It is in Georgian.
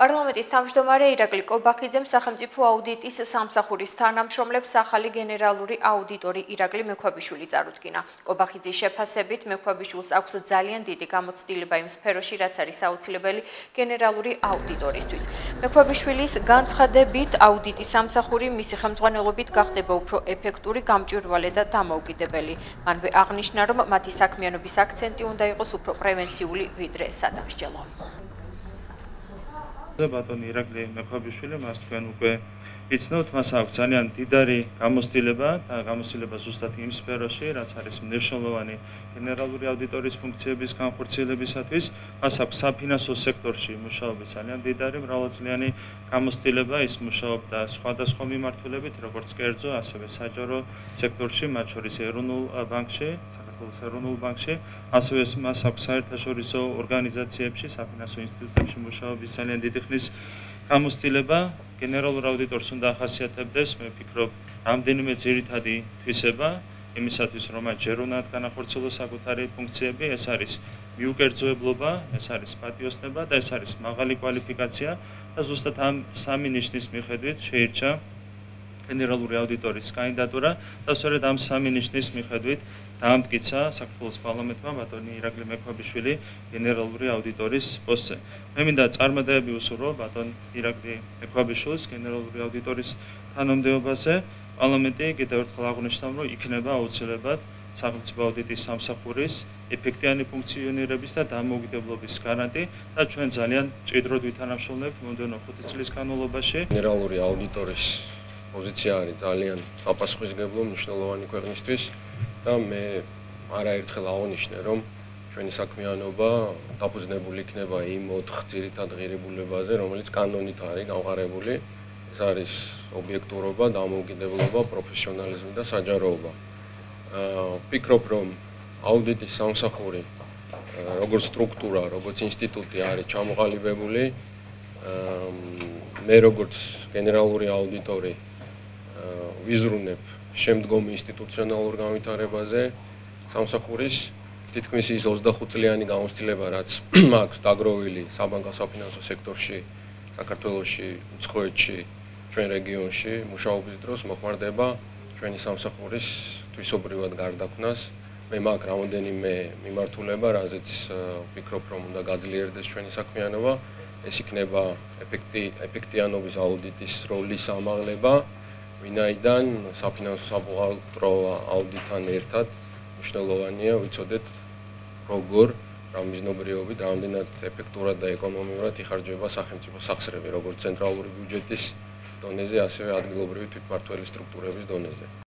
პარლამენტის თავმჯდომარე ირაკლი კობაქიძემ სახელმწიფო აუდიტის სამსახურის თანამშრომლებს ახალი გენერალური აუდიტორი ირაკლი მექვაბიშვილი წარუდგინა. კობაქიძის შეფასებით მექვაბიშვილს აქვს ძალიან დიდი გამოცდილება იმ სფეროში, რაც არის აუცილებელი გენერალური აუდიტორისთვის. მექვაბიშვილის განცხადებით, აუდიტის სამსახური მისი ხელმძღვანელობით გახდება უფრო ეფექტური, გამჭვირვალე და დამოუკიდებელი. მანვე აღნიშნა, რომ მათი საქმიანობის აქცენტი უნდა იყოს უფრო პრევენციული, ვიდრე სადამსჯელო. ბატონი ირაკლი მექვაბიშვილი მას თქვენ უკვე იცნობთ მას აქვს ძალიან დიდარი გამოცდილება და გამოცდილება ზუსტად იმ სფეროში რაც არის მნიშვნელოვანი გენერალური აუდიტორის ფუნქციების განხორციელებისათვის. მას აქვს საფინანსო სექტორში მუშაობის ძალიან დიდარი მრავალწლიანი გამოცდილება. ის მუშაობდა სხვადასხვა მიმართულებით როგორც კერძო ასევე საჯარო სექტორში მათ შორის ეროვნულ ბანკში ეროვნულ ბანკში, ასევე მას აქვს საერთაშორისო ორგანიზაციებში, საფინანსო ინსტიტუტებში მუშაობის ძალიან დიდი ხნის გამოცდილება. გენერალურ აუდიტორს უნდა ახასიათებდეს, მე ვფიქრობ, რამდენიმე ძირითადი თვისება იმისათვის, რომ მათ ჯერ უნდა განახორციელოს საკუთარი ფუნქციები, ეს არის მიუკერძოებლობა, ეს არის პატიოსნება და ეს არის მაღალი კვალიფიკაცია და ზუსტად ამ სამი ნიშნის მიხედვით შეირჩა გენერალური აუდიტორის კანდიდატურა და სწორედ ამ სამი ნიშნის მიხედვით დაამტკიცა საქართველოს პარლამენტმა ბატონი ირაკლი მექვაბიშვილი გენერალური აუდიტორის პოსტზე. მე მინდა წარმატებები უსურვო ბატონ ირაკლი მექვაბიშვილის გენერალური აუდიტორის თანამდებობაზე. პარლამენტი კიდევ ერთხელ აღნიშნავს, რომ იქნება აუცილებლად სახელმწიფო აუდიტის სამსახურის ეფექტიანი ფუნქციონირების და დამოუკიდებლობის გარანტი და ჩვენ ძალიან ჭიდროდ ვითანამშრომლებთ მომდევნო 5 წლის განმავლობაში გენერალური აუდიტორის პოზიცია არის ძალიან საპასუხისგებლო მნიშვნელოვანი ქვეყნისთვის და მე არაერთხელ აღნიშნე რომ ჩვენი საქმიანობა დაფუძნებული იქნება იმ 4 ძირითად ღირებულებაზე რომელიც კანონით არის გამყარებული ეს არის ობიექტურობა, დამოუკიდებლობა, პროფესიონალიზმი და საჯაროობა. აა ვფიქრობ რომ აუდიტის სამსახური როგორც სტრუქტურა, როგორც ინსტიტუტი არის ჩამოყალიბებული. აა მე როგორც გენერალური აუდიტორი ვიზრუნებ შემდგომ ინსტიტუციონალურ განვითარებაზე სამსახურის თითქმის ის 25 წლიანი გამოცდილება რაც აქვს დაგროვილი საბანკო საფინანსო სექტორში საქართველოში, უცხოეთში, ჩვენ რეგიონში მუშაობის დროს მოხმარდება ჩვენი სამსახურის თვისობრივად გარდაქმნას. მე მაქვს რამოდენიმე მიმართულება, რაზეც ვფიქრობ, რომ უნდა გაძლიერდეს ჩვენი საქმიანობა. ეს იქნება ეფექტი ეფექტიანობის აუდიტის როლის ამაღლება. ვინაიდან საფინანსო საბუღალტრო აუდიტთან ერთად მნიშვნელოვანია ვიცოდეთ როგორ რამიზნობრიობით რამდენად ეფექტურად და ეკონომიურად იხარჯება სახელმწიფო სახსრები როგორც ცენტრალური ბიუჯეტის დონეზე ასევე ადგილობრივი თვითმართველი სტრუქტურების დონეზე